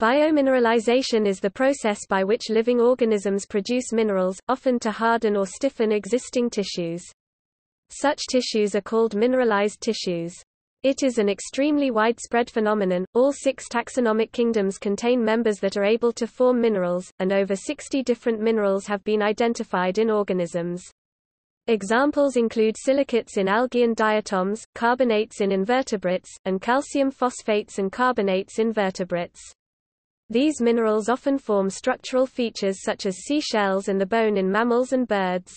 Biomineralization is the process by which living organisms produce minerals, often to harden or stiffen existing tissues. Such tissues are called mineralized tissues. It is an extremely widespread phenomenon. All six taxonomic kingdoms contain members that are able to form minerals, and over 60 different minerals have been identified in organisms. Examples include silicates in algae and diatoms, carbonates in invertebrates, and calcium phosphates and carbonates in vertebrates. These minerals often form structural features such as seashells and the bone in mammals and birds.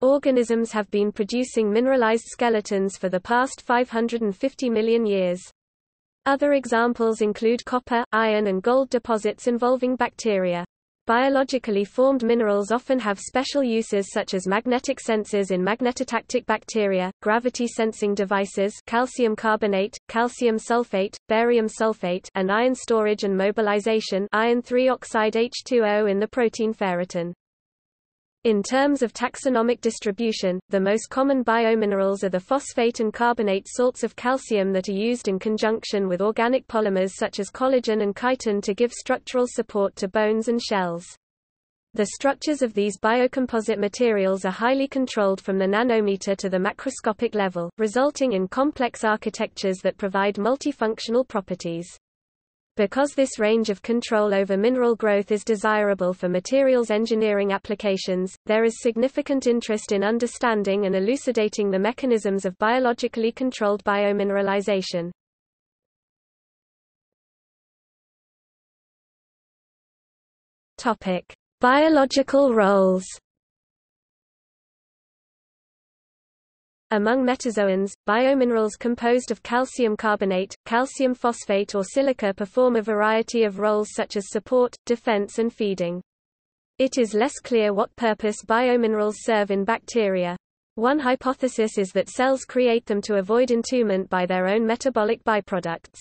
Organisms have been producing mineralized skeletons for the past 550 million years. Other examples include copper, iron and gold deposits involving bacteria. Biologically formed minerals often have special uses such as magnetic sensors in magnetotactic bacteria, gravity sensing devices calcium carbonate, calcium sulfate, barium sulfate and iron storage and mobilization iron 3 oxide H2O in the protein ferritin. In terms of taxonomic distribution, the most common biominerals are the phosphate and carbonate salts of calcium that are used in conjunction with organic polymers such as collagen and chitin to give structural support to bones and shells. The structures of these biocomposite materials are highly controlled from the nanometer to the macroscopic level, resulting in complex architectures that provide multifunctional properties. Because this range of control over mineral growth is desirable for materials engineering applications, there is significant interest in understanding and elucidating the mechanisms of biologically controlled biomineralization. Topic: Biological roles Among metazoans, biominerals composed of calcium carbonate, calcium phosphate or silica perform a variety of roles such as support, defense and feeding. It is less clear what purpose biominerals serve in bacteria. One hypothesis is that cells create them to avoid entombment by their own metabolic byproducts.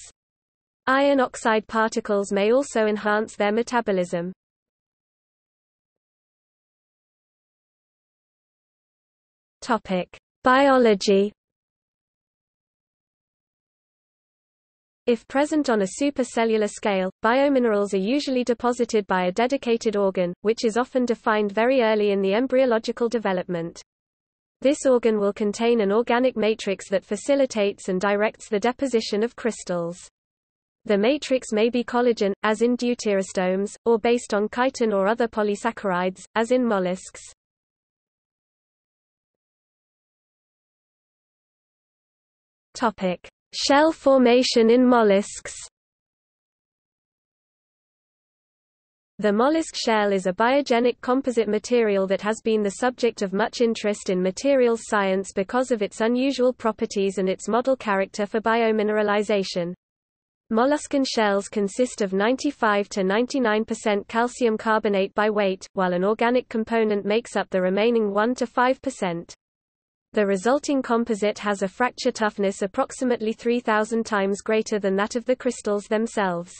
Iron oxide particles may also enhance their metabolism. Topic: Biology If present on a supercellular scale, biominerals are usually deposited by a dedicated organ, which is often defined very early in the embryological development. This organ will contain an organic matrix that facilitates and directs the deposition of crystals. The matrix may be collagen, as in deuterostomes, or based on chitin or other polysaccharides, as in mollusks. Topic: Shell formation in mollusks. The mollusk shell is a biogenic composite material that has been the subject of much interest in materials science because of its unusual properties and its model character for biomineralization. Molluscan shells consist of 95 to 99% calcium carbonate by weight, while an organic component makes up the remaining 1 to 5%. The resulting composite has a fracture toughness approximately 3,000 times greater than that of the crystals themselves.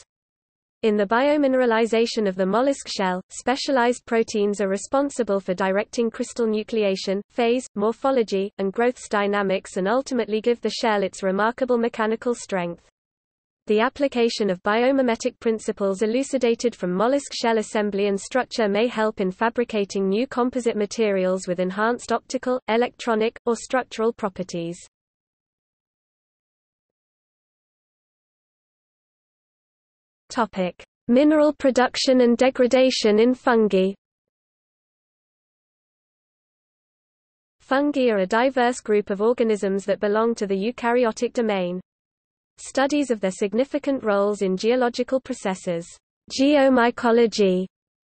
In the biomineralization of the mollusk shell, specialized proteins are responsible for directing crystal nucleation, phase, morphology, and growth dynamics and ultimately give the shell its remarkable mechanical strength. The application of biomimetic principles elucidated from mollusk shell assembly and structure may help in fabricating new composite materials with enhanced optical, electronic, or structural properties. Topic: Mineral production and degradation in fungi. Fungi are a diverse group of organisms that belong to the eukaryotic domain. Studies of their significant roles in geological processes geomycology,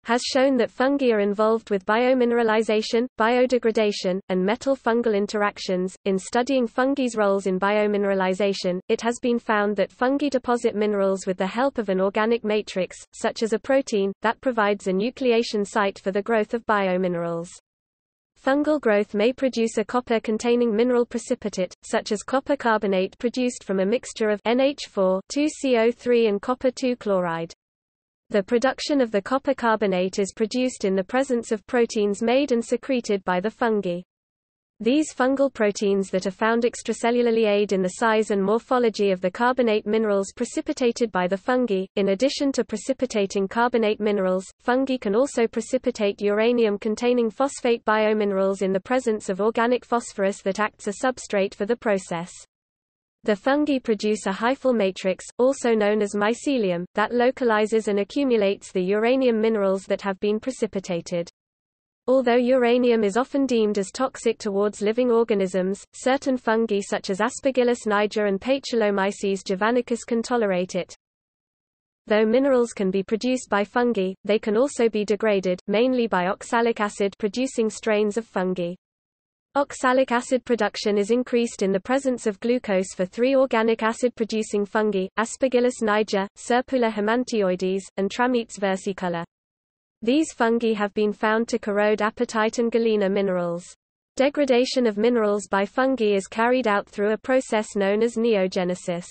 has shown that fungi are involved with biomineralization, biodegradation, and metal fungal interactions. In studying fungi's roles in biomineralization, it has been found that fungi deposit minerals with the help of an organic matrix, such as a protein, that provides a nucleation site for the growth of biominerals. Fungal growth may produce a copper-containing mineral precipitate, such as copper carbonate produced from a mixture of NH4 2CO3 and copper 2 chloride. The production of the copper carbonate is produced in the presence of proteins made and secreted by the fungi. These fungal proteins that are found extracellularly aid in the size and morphology of the carbonate minerals precipitated by the fungi. In addition to precipitating carbonate minerals, fungi can also precipitate uranium-containing phosphate biominerals in the presence of organic phosphorus that acts as substrate for the process. The fungi produce a hyphal matrix, also known as mycelium, that localizes and accumulates the uranium minerals that have been precipitated. Although uranium is often deemed as toxic towards living organisms, certain fungi such as Aspergillus niger and Paecilomyces javanicus can tolerate it. Though minerals can be produced by fungi, they can also be degraded, mainly by oxalic acid producing strains of fungi. Oxalic acid production is increased in the presence of glucose for three organic acid-producing fungi, Aspergillus niger, Serpula himantioides, and Trametes versicolor. These fungi have been found to corrode apatite and galena minerals. Degradation of minerals by fungi is carried out through a process known as neogenesis.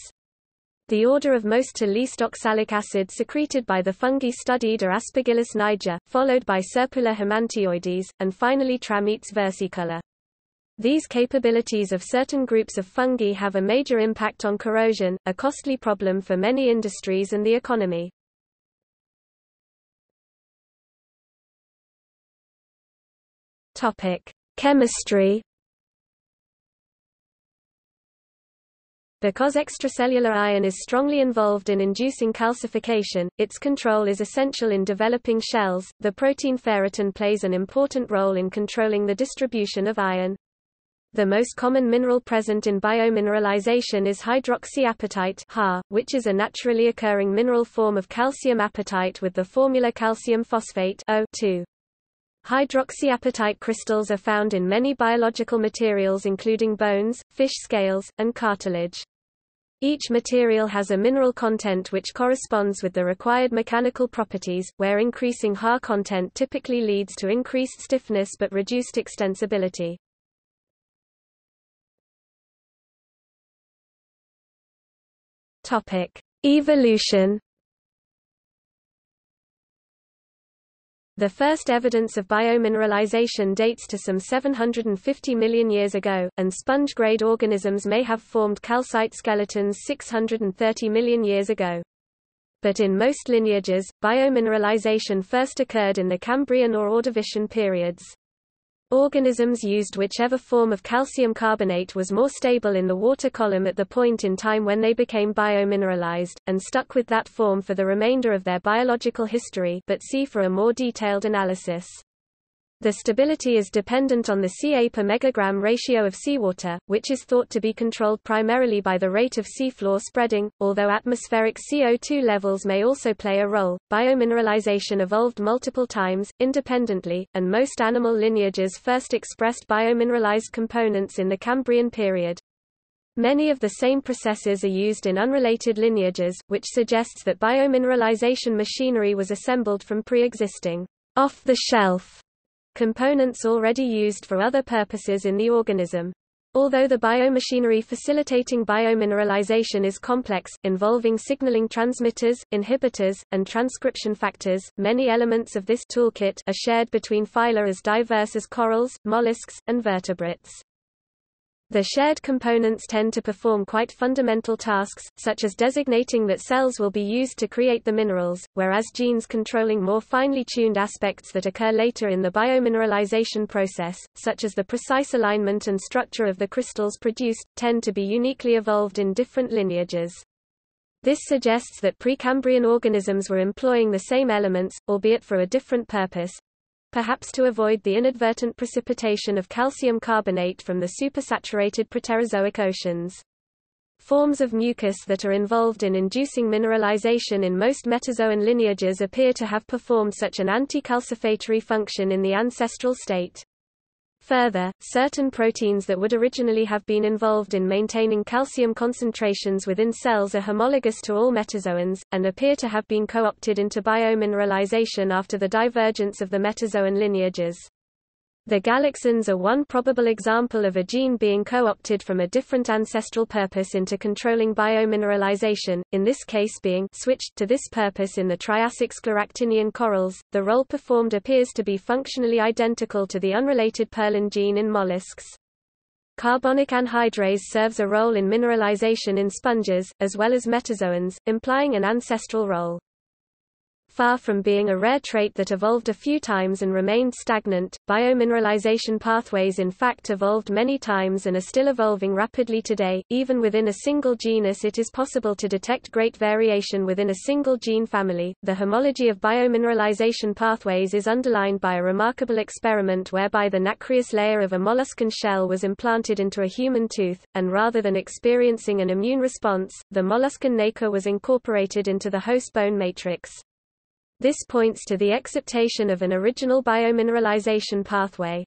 The order of most to least oxalic acid secreted by the fungi studied are Aspergillus niger, followed by Serpula himantioides, and finally Trametes versicolor. These capabilities of certain groups of fungi have a major impact on corrosion, a costly problem for many industries and the economy. Topic: Chemistry. Because extracellular iron is strongly involved in inducing calcification, its control is essential in developing shells. The protein ferritin plays an important role in controlling the distribution of iron. The most common mineral present in biomineralization is hydroxyapatite which is a naturally occurring mineral form of calcium apatite with the formula calcium phosphate O2. Hydroxyapatite crystals are found in many biological materials including bones, fish scales, and cartilage. Each material has a mineral content which corresponds with the required mechanical properties, where increasing Ha content typically leads to increased stiffness but reduced extensibility. Evolution The first evidence of biomineralization dates to some 750 million years ago, and sponge-grade organisms may have formed calcite skeletons 630 million years ago. But in most lineages, biomineralization first occurred in the Cambrian or Ordovician periods. Organisms used whichever form of calcium carbonate was more stable in the water column at the point in time when they became biomineralized, and stuck with that form for the remainder of their biological history but see for a more detailed analysis. The stability is dependent on the Ca per megagram ratio of seawater, which is thought to be controlled primarily by the rate of seafloor spreading, although atmospheric CO2 levels may also play a role. Biomineralization evolved multiple times, independently, and most animal lineages first expressed biomineralized components in the Cambrian period. Many of the same processes are used in unrelated lineages, which suggests that biomineralization machinery was assembled from pre-existing off-the-shelf components already used for other purposes in the organism. Although the biomachinery facilitating biomineralization is complex, involving signaling transmitters, inhibitors, and transcription factors, many elements of this toolkit are shared between phyla as diverse as corals, mollusks, and vertebrates. The shared components tend to perform quite fundamental tasks, such as designating that cells will be used to create the minerals, whereas genes controlling more finely tuned aspects that occur later in the biomineralization process, such as the precise alignment and structure of the crystals produced, tend to be uniquely evolved in different lineages. This suggests that Precambrian organisms were employing the same elements, albeit for a different purpose, perhaps to avoid the inadvertent precipitation of calcium carbonate from the supersaturated Proterozoic oceans. Forms of mucus that are involved in inducing mineralization in most metazoan lineages appear to have performed such an anti-calcifatory function in the ancestral state. Further, certain proteins that would originally have been involved in maintaining calcium concentrations within cells are homologous to all metazoans, and appear to have been co-opted into biomineralization after the divergence of the metazoan lineages. The galaxins are one probable example of a gene being co-opted from a different ancestral purpose into controlling biomineralization, in this case being switched to this purpose in the Triassic scleractinian corals. The role performed appears to be functionally identical to the unrelated perlucin gene in mollusks. Carbonic anhydrase serves a role in mineralization in sponges, as well as metazoans, implying an ancestral role. Far from being a rare trait that evolved a few times and remained stagnant, biomineralization pathways in fact evolved many times and are still evolving rapidly today. Even within a single genus, it is possible to detect great variation within a single gene family. The homology of biomineralization pathways is underlined by a remarkable experiment whereby the nacreous layer of a molluscan shell was implanted into a human tooth, and rather than experiencing an immune response, the molluscan nacre was incorporated into the host bone matrix. This points to the exaptation of an original biomineralization pathway.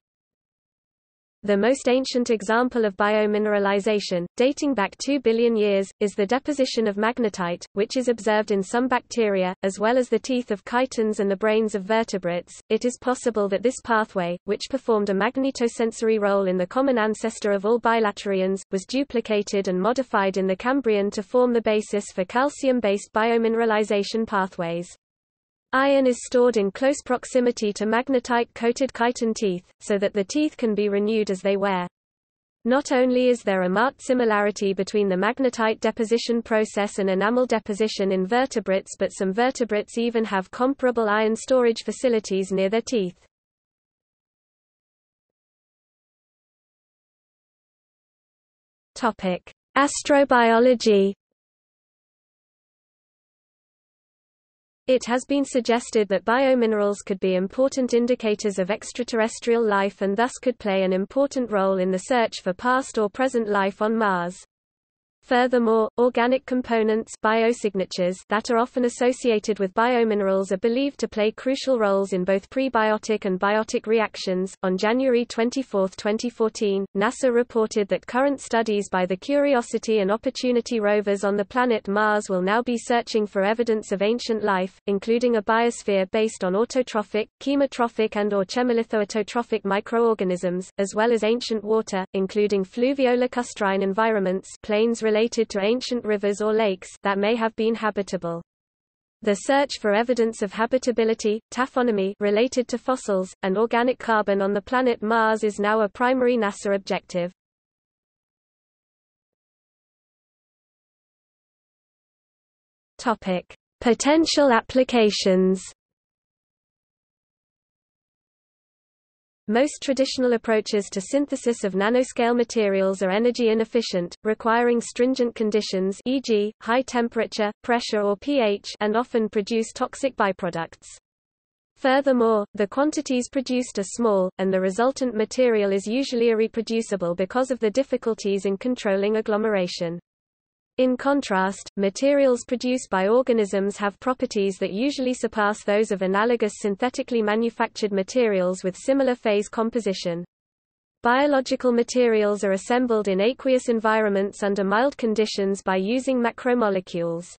The most ancient example of biomineralization, dating back 2 billion years, is the deposition of magnetite, which is observed in some bacteria, as well as the teeth of chitons and the brains of vertebrates. It is possible that this pathway, which performed a magnetosensory role in the common ancestor of all bilaterians, was duplicated and modified in the Cambrian to form the basis for calcium-based biomineralization pathways. Iron is stored in close proximity to magnetite-coated chiton teeth, so that the teeth can be renewed as they wear. Not only is there a marked similarity between the magnetite deposition process and enamel deposition in vertebrates but some vertebrates even have comparable iron storage facilities near their teeth. Astrobiology It has been suggested that biominerals could be important indicators of extraterrestrial life and thus could play an important role in the search for past or present life on Mars. Furthermore, organic components biosignatures that are often associated with biominerals are believed to play crucial roles in both prebiotic and biotic reactions. On January 24, 2014, NASA reported that current studies by the Curiosity and Opportunity rovers on the planet Mars will now be searching for evidence of ancient life, including a biosphere based on autotrophic, chemotrophic and or chemolithoautotrophic microorganisms, as well as ancient water, including fluvio-lacustrine environments plains related related to ancient rivers or lakes that may have been habitable. The search for evidence of habitability, taphonomy related to fossils, and organic carbon on the planet Mars is now a primary NASA objective. Topic: Potential applications. Most traditional approaches to synthesis of nanoscale materials are energy inefficient, requiring stringent conditions e.g., high temperature, pressure or pH and often produce toxic byproducts. Furthermore, the quantities produced are small, and the resultant material is usually irreproducible because of the difficulties in controlling agglomeration. In contrast, materials produced by organisms have properties that usually surpass those of analogous synthetically manufactured materials with similar phase composition. Biological materials are assembled in aqueous environments under mild conditions by using macromolecules.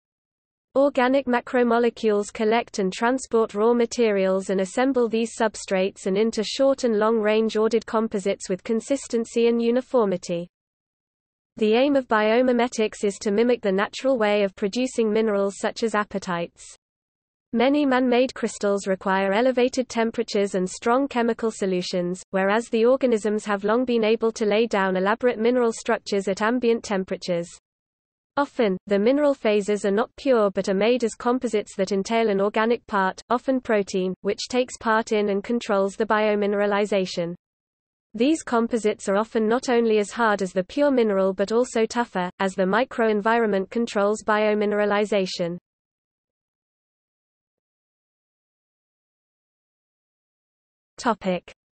Organic macromolecules collect and transport raw materials and assemble these substrates and into short and long-range ordered composites with consistency and uniformity. The aim of biomimetics is to mimic the natural way of producing minerals such as apatites. Many man-made crystals require elevated temperatures and strong chemical solutions, whereas the organisms have long been able to lay down elaborate mineral structures at ambient temperatures. Often, the mineral phases are not pure but are made as composites that entail an organic part, often protein, which takes part in and controls the biomineralization. These composites are often not only as hard as the pure mineral but also tougher, as the microenvironment controls biomineralization.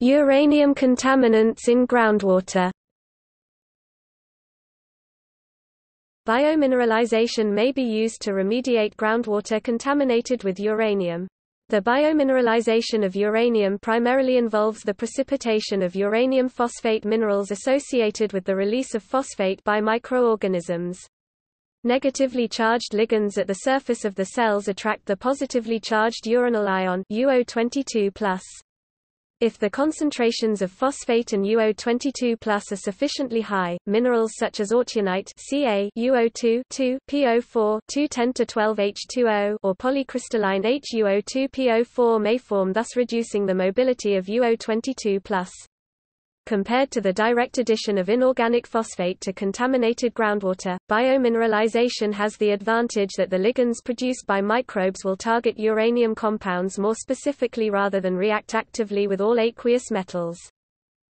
Uranium contaminants in groundwater. Biomineralization may be used to remediate groundwater contaminated with uranium. The biomineralization of uranium primarily involves the precipitation of uranium phosphate minerals associated with the release of phosphate by microorganisms. Negatively charged ligands at the surface of the cells attract the positively charged uranyl ion UO22+. If the concentrations of phosphate and UO22 are sufficiently high, minerals such as autunite Ca UO2 2, PO4 2 to 12 H2O or polycrystalline HUO2 PO4 may form thus reducing the mobility of UO22 Compared to the direct addition of inorganic phosphate to contaminated groundwater, biomineralization has the advantage that the ligands produced by microbes will target uranium compounds more specifically rather than react actively with all aqueous metals.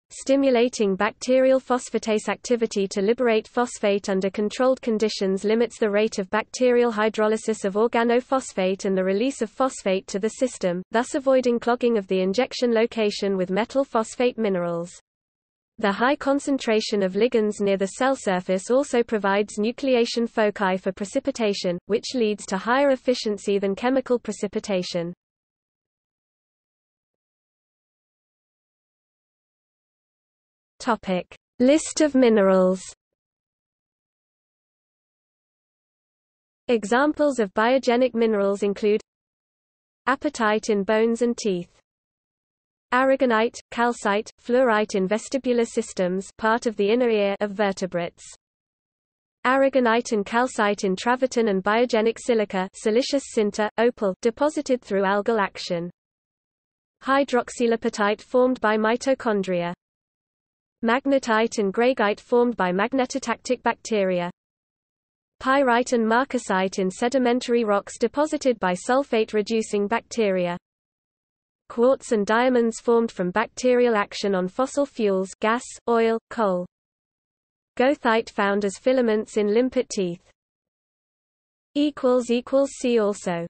Stimulating bacterial phosphatase activity to liberate phosphate under controlled conditions limits the rate of bacterial hydrolysis of organophosphate and the release of phosphate to the system, thus avoiding clogging of the injection location with metal phosphate minerals. The high concentration of ligands near the cell surface also provides nucleation foci for precipitation, which leads to higher efficiency than chemical precipitation. Topic: List of minerals. Examples of biogenic minerals include apatite in bones and teeth. Aragonite, calcite, fluorite in vestibular systems part of the inner ear of vertebrates. Aragonite and calcite in travertine and biogenic silica siliceous sinter, opal deposited through algal action. Hydroxylapatite formed by mitochondria. Magnetite and greigite formed by magnetotactic bacteria. Pyrite and marcasite in sedimentary rocks deposited by sulfate-reducing bacteria. Quartz and diamonds formed from bacterial action on fossil fuels gas, oil, coal. Goethite found as filaments in limpet teeth. See also